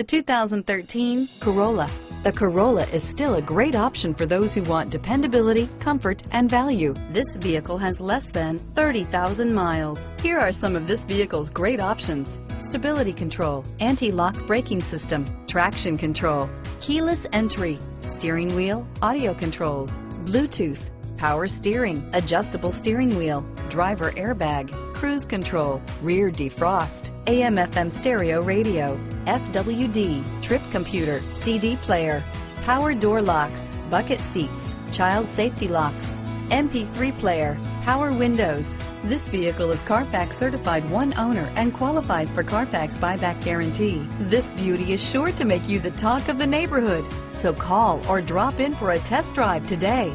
The 2013 Corolla. The Corolla is still a great option for those who want dependability, comfort, and value. This vehicle has less than 30,000 miles. Here are some of this vehicle's great options. Stability control, anti-lock braking system, traction control, keyless entry, steering wheel, audio controls, Bluetooth, power steering, adjustable steering wheel, driver airbag, cruise control, rear defrost, AM FM stereo radio, FWD, trip computer, CD player, power door locks, bucket seats, child safety locks, MP3 player, power windows. This vehicle is Carfax certified one owner and qualifies for Carfax buyback guarantee. This beauty is sure to make you the talk of the neighborhood. So call or drop in for a test drive today.